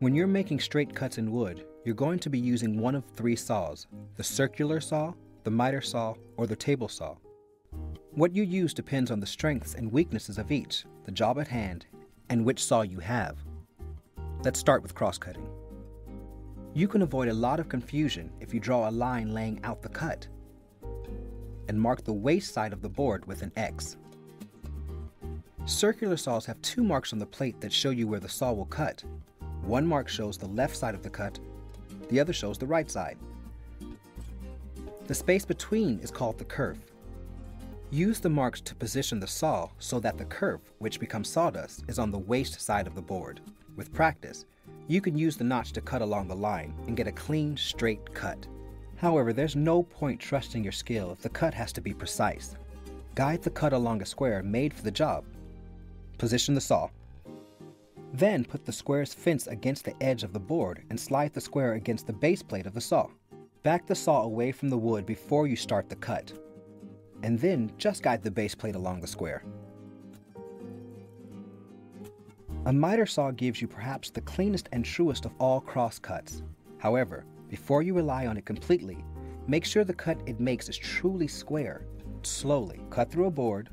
When you're making straight cuts in wood, you're going to be using one of three saws the circular saw, the miter saw, or the table saw. What you use depends on the strengths and weaknesses of each, the job at hand, and which saw you have. Let's start with cross cutting. You can avoid a lot of confusion if you draw a line laying out the cut and mark the waste side of the board with an X. Circular saws have two marks on the plate that show you where the saw will cut. One mark shows the left side of the cut, the other shows the right side. The space between is called the kerf. Use the marks to position the saw so that the kerf, which becomes sawdust, is on the waste side of the board. With practice, you can use the notch to cut along the line and get a clean, straight cut. However, there's no point trusting your skill if the cut has to be precise. Guide the cut along a square made for the job. Position the saw. Then put the square's fence against the edge of the board and slide the square against the base plate of the saw. Back the saw away from the wood before you start the cut. And then just guide the base plate along the square. A miter saw gives you perhaps the cleanest and truest of all cross cuts. However, before you rely on it completely, make sure the cut it makes is truly square. Slowly cut through a board.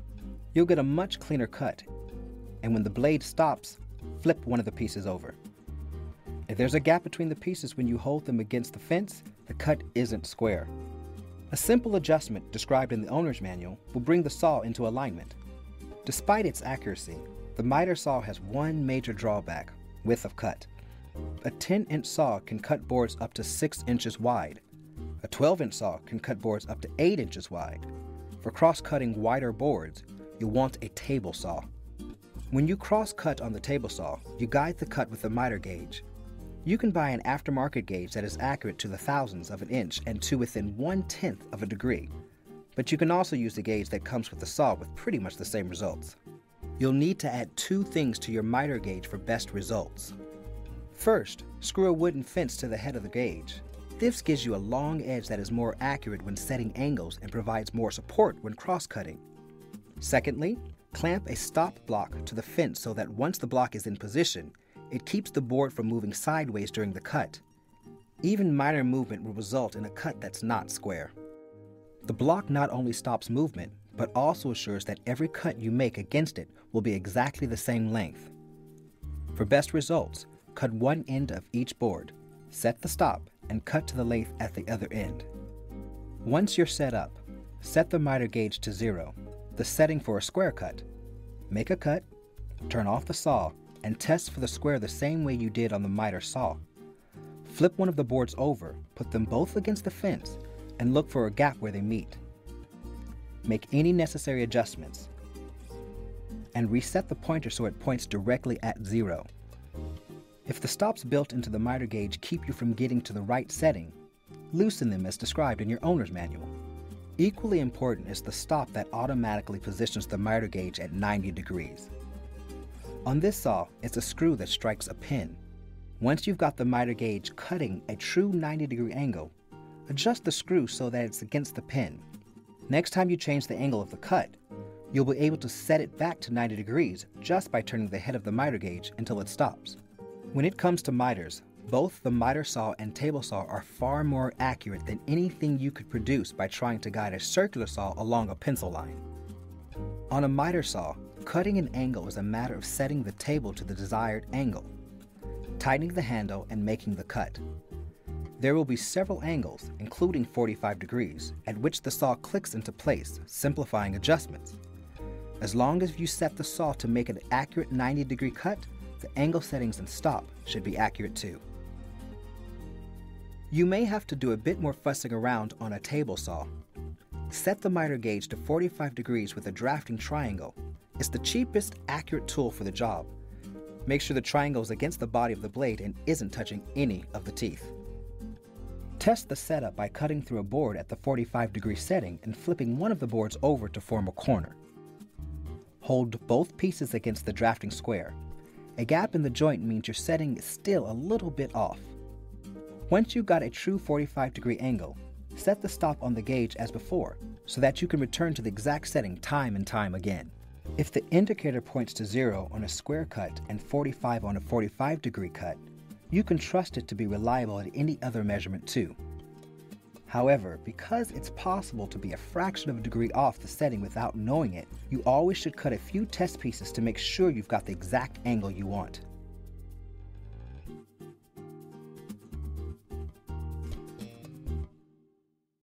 You'll get a much cleaner cut. And when the blade stops, flip one of the pieces over. If there's a gap between the pieces when you hold them against the fence, the cut isn't square. A simple adjustment described in the owner's manual will bring the saw into alignment. Despite its accuracy, the miter saw has one major drawback width of cut. A 10 inch saw can cut boards up to 6 inches wide. A 12 inch saw can cut boards up to 8 inches wide. For cross cutting wider boards, you'll want a table saw. When you cross cut on the table saw, you guide the cut with a miter gauge. You can buy an aftermarket gauge that is accurate to the thousandths of an inch and to within one tenth of a degree. But you can also use the gauge that comes with the saw with pretty much the same results. You'll need to add two things to your miter gauge for best results. First, screw a wooden fence to the head of the gauge. This gives you a long edge that is more accurate when setting angles and provides more support when cross-cutting. Secondly, clamp a stop block to the fence so that once the block is in position, it keeps the board from moving sideways during the cut. Even minor movement will result in a cut that's not square. The block not only stops movement, but also assures that every cut you make against it will be exactly the same length. For best results, cut one end of each board, set the stop, and cut to the length at the other end. Once you're set up, set the miter gauge to zero, the setting for a square cut. Make a cut, turn off the saw, and test for the square the same way you did on the miter saw. Flip one of the boards over, put them both against the fence, and look for a gap where they meet make any necessary adjustments, and reset the pointer so it points directly at zero. If the stops built into the miter gauge keep you from getting to the right setting, loosen them as described in your owner's manual. Equally important is the stop that automatically positions the miter gauge at 90 degrees. On this saw, it's a screw that strikes a pin. Once you've got the miter gauge cutting a true 90 degree angle, adjust the screw so that it's against the pin Next time you change the angle of the cut, you'll be able to set it back to 90 degrees just by turning the head of the miter gauge until it stops. When it comes to miters, both the miter saw and table saw are far more accurate than anything you could produce by trying to guide a circular saw along a pencil line. On a miter saw, cutting an angle is a matter of setting the table to the desired angle, tightening the handle, and making the cut. There will be several angles, including 45 degrees, at which the saw clicks into place, simplifying adjustments. As long as you set the saw to make an accurate 90 degree cut, the angle settings and stop should be accurate too. You may have to do a bit more fussing around on a table saw. Set the miter gauge to 45 degrees with a drafting triangle. It's the cheapest, accurate tool for the job. Make sure the triangle is against the body of the blade and isn't touching any of the teeth. Test the setup by cutting through a board at the 45 degree setting and flipping one of the boards over to form a corner. Hold both pieces against the drafting square. A gap in the joint means your setting is still a little bit off. Once you've got a true 45 degree angle, set the stop on the gauge as before so that you can return to the exact setting time and time again. If the indicator points to 0 on a square cut and 45 on a 45 degree cut, You can trust it to be reliable at any other measurement too. However, because it's possible to be a fraction of a degree off the setting without knowing it, you always should cut a few test pieces to make sure you've got the exact angle you want.